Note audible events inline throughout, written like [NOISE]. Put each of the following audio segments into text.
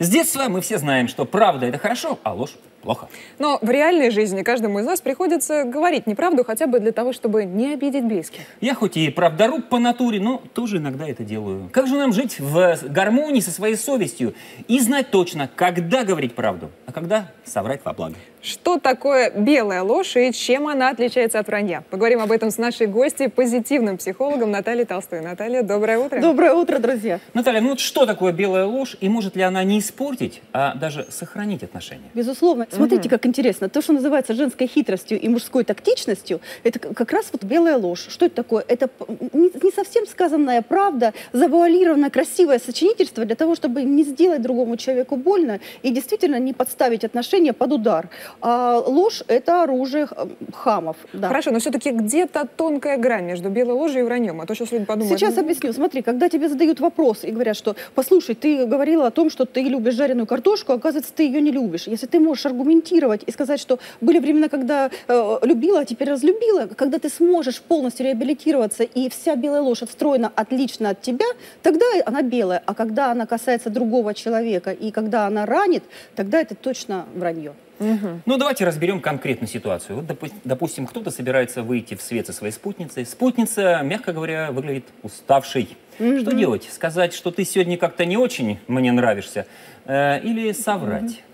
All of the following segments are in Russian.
С детства мы все знаем, что правда это хорошо, а ложь плохо. Но в реальной жизни каждому из нас приходится говорить неправду хотя бы для того, чтобы не обидеть близких. Я хоть и правдоруб по натуре, но тоже иногда это делаю. Как же нам жить в гармонии со своей совестью и знать точно, когда говорить правду, а когда соврать во благо? Что такое белая ложь и чем она отличается от вранья? Поговорим об этом с нашей гостьей, позитивным психологом Натальей Толстой. Наталья, доброе утро. Доброе утро, друзья. Наталья, ну вот что такое белая ложь и может ли она не испортить, а даже сохранить отношения? Безусловно. Смотрите, как интересно. То, что называется женской хитростью и мужской тактичностью, это как раз вот белая ложь. Что это такое? Это не, совсем сказанная правда, завуалированное красивое сочинительство для того, чтобы не сделать другому человеку больно и действительно не подставить отношения под удар. А ложь – это оружие хамов. Да. Хорошо, но все-таки где-то тонкая грань между белой ложью и враньем. А то сейчас люди подумают... Сейчас ну... объясню. Смотри, когда тебе задают вопрос и говорят, что «послушай, ты говорила о том, что ты любишь жареную картошку, а оказывается, ты ее не любишь». Если ты можешь аргументировать и сказать, что были времена, когда э, любила, а теперь разлюбила, когда ты сможешь полностью реабилитироваться и вся белая ложь отстроена отлично от тебя, тогда она белая. А когда она касается другого человека и когда она ранит, тогда это точно вранье. Угу. Ну, давайте разберем конкретную ситуацию. Вот, допустим, кто-то собирается выйти в свет со своей спутницей. Спутница, мягко говоря, выглядит уставшей. Угу. Что делать? Сказать, что ты сегодня как-то не очень мне нравишься? Э, или соврать? Угу.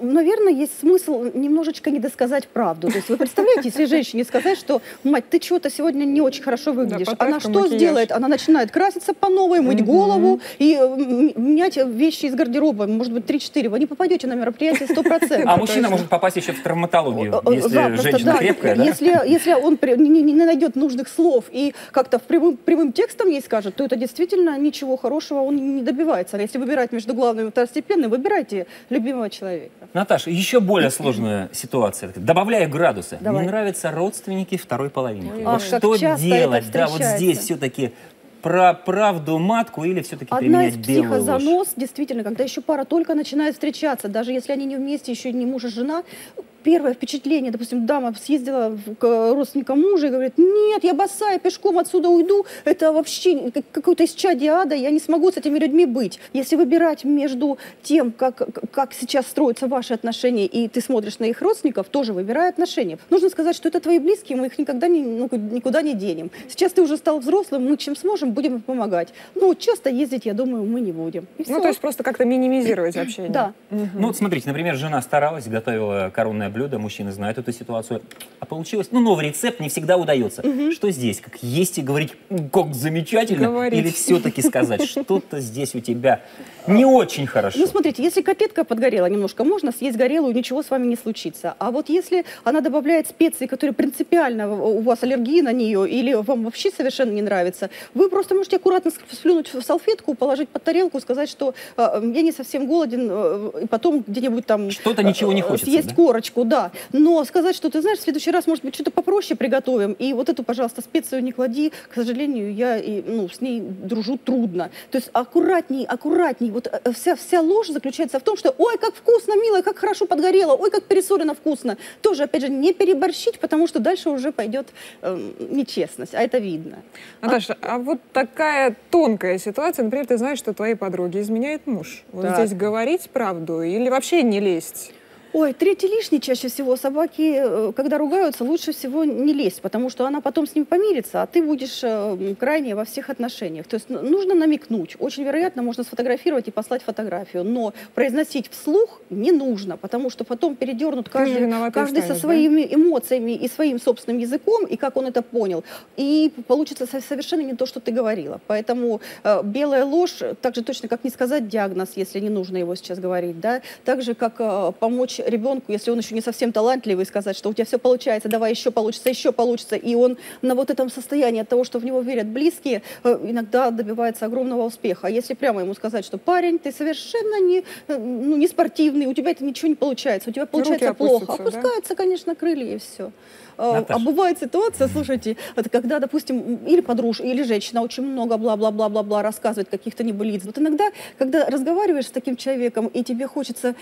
Наверное, есть смысл немножечко не досказать правду. То есть вы представляете, если женщине сказать, что, мать, ты что-то сегодня не очень хорошо выглядишь, да, она что макияж. сделает? Она начинает краситься по новой, мыть угу. голову и менять вещи из гардероба, может быть, 3-4. Вы не попадете на мероприятие 100%. А мужчина может попасть еще в травматологию, если женщина крепкая, да? Если он не найдет нужных слов и как-то прямым текстом ей скажет, то это действительно ничего хорошего он не добивается. А если выбирать между главным и второстепенным, выбирайте любимого человека. Наташа, еще более сложная ситуация. Добавляя градусы. Давай. Не нравятся родственники второй половинки. Ой, вот что делать? Да, вот здесь все-таки про правду матку или все-таки Одна применять из психозанос, ложь? действительно, когда еще пара только начинает встречаться, даже если они не вместе, еще не муж и жена, первое впечатление, допустим, дама съездила к родственникам мужа и говорит, нет, я босая, пешком отсюда уйду, это вообще какой-то исчадие ада, я не смогу с этими людьми быть. Если выбирать между тем, как, как сейчас строятся ваши отношения, и ты смотришь на их родственников, тоже выбирай отношения. Нужно сказать, что это твои близкие, мы их никогда не, ну, никуда не денем. Сейчас ты уже стал взрослым, мы чем сможем, будем помогать. Ну, часто ездить, я думаю, мы не будем. ну, то есть просто как-то минимизировать общение. Да. Угу. Ну, вот смотрите, например, жена старалась, готовила коронное блюдо, мужчины знают эту ситуацию. А получилось, ну, новый рецепт не всегда удается. Угу. Что здесь? Как есть и говорить, как замечательно? Говорить. Или все-таки сказать, что-то здесь у тебя не очень хорошо? Ну, смотрите, если котлетка подгорела немножко, можно съесть горелую, ничего с вами не случится. А вот если она добавляет специи, которые принципиально у вас аллергия на нее, или вам вообще совершенно не нравится, вы просто можете аккуратно сплюнуть в салфетку, положить под тарелку, сказать, что э, я не совсем голоден, э, и потом где-нибудь там... Что-то ничего не э, хочется, Съесть да? корочку, да. Но сказать, что ты знаешь, в следующий раз, может быть, что-то попроще приготовим, и вот эту, пожалуйста, специю не клади, к сожалению, я и, ну, с ней дружу трудно. То есть аккуратней, аккуратней. Вот э, вся, вся ложь заключается в том, что ой, как вкусно, милая, как хорошо подгорело, ой, как пересолено вкусно. Тоже, опять же, не переборщить, потому что дальше уже пойдет э, нечестность, а это видно. Наташа, а... а вот такая тонкая ситуация, например, ты знаешь, что твоей подруге изменяет муж. Вот да. здесь говорить правду или вообще не лезть? Ой, третий лишний чаще всего. Собаки, э, когда ругаются, лучше всего не лезть, потому что она потом с ним помирится, а ты будешь э, крайне во всех отношениях. То есть нужно намекнуть. Очень вероятно, можно сфотографировать и послать фотографию, но произносить вслух не нужно, потому что потом передернут каждый, каждый станешь, со своими да? эмоциями и своим собственным языком, и как он это понял. И получится совершенно не то, что ты говорила. Поэтому э, белая ложь, так же точно, как не сказать диагноз, если не нужно его сейчас говорить, да, так же, как э, помочь ребенку, если он еще не совсем талантливый, сказать, что у тебя все получается, давай еще получится, еще получится, и он на вот этом состоянии от того, что в него верят близкие, э, иногда добивается огромного успеха. А если прямо ему сказать, что парень, ты совершенно не, э, ну, не спортивный, у тебя это ничего не получается, у тебя получается Руки плохо, опускаются, да? конечно, крылья и все. А, Наташа. А бывает ситуация, слушайте, это когда, допустим, или подружка, или женщина очень много бла-бла-бла-бла-бла рассказывает каких-то небылиц. Вот иногда, когда разговариваешь с таким человеком, и тебе хочется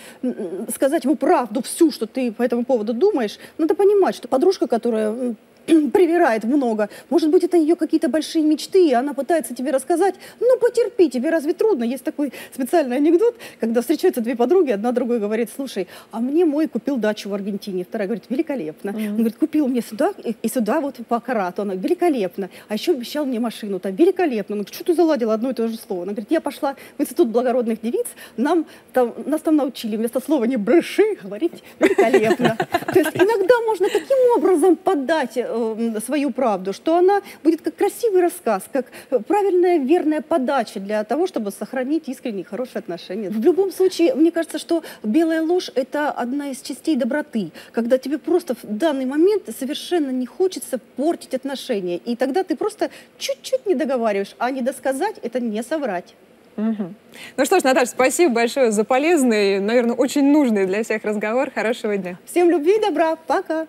сказать ему правду всю, что ты по этому поводу думаешь, надо понимать, что подружка, которая [CLEARS THROAT] привирает много. Может быть, это ее какие-то большие мечты, и она пытается тебе рассказать. Ну, потерпи, тебе разве трудно? Есть такой специальный анекдот, когда встречаются две подруги, одна другой говорит, слушай, а мне мой купил дачу в Аргентине. Вторая говорит, великолепно. Mm-hmm. Он говорит, купил мне сюда и, и сюда вот по карату. Она великолепно. А еще обещал мне машину там, великолепно. Он говорит, что ты заладила одно и то же слово? Она говорит, я пошла в институт благородных девиц, нам там, нас там научили вместо слова не бреши говорить великолепно. [LAUGHS] То есть иногда можно таким образом подать э, свою правду, что она будет как красивый рассказ, как правильная, верная подача для того, чтобы сохранить искренние, хорошие отношения. В любом случае, мне кажется, что белая ложь – это одна из частей доброты, когда тебе просто в данный момент совершенно не хочется портить отношения, и тогда ты просто чуть-чуть не договариваешь, а не досказать – это не соврать. Угу. Ну что ж, Наташа, спасибо большое за полезный, наверное, очень нужный для всех разговор. Хорошего дня. Всем любви и добра. Пока.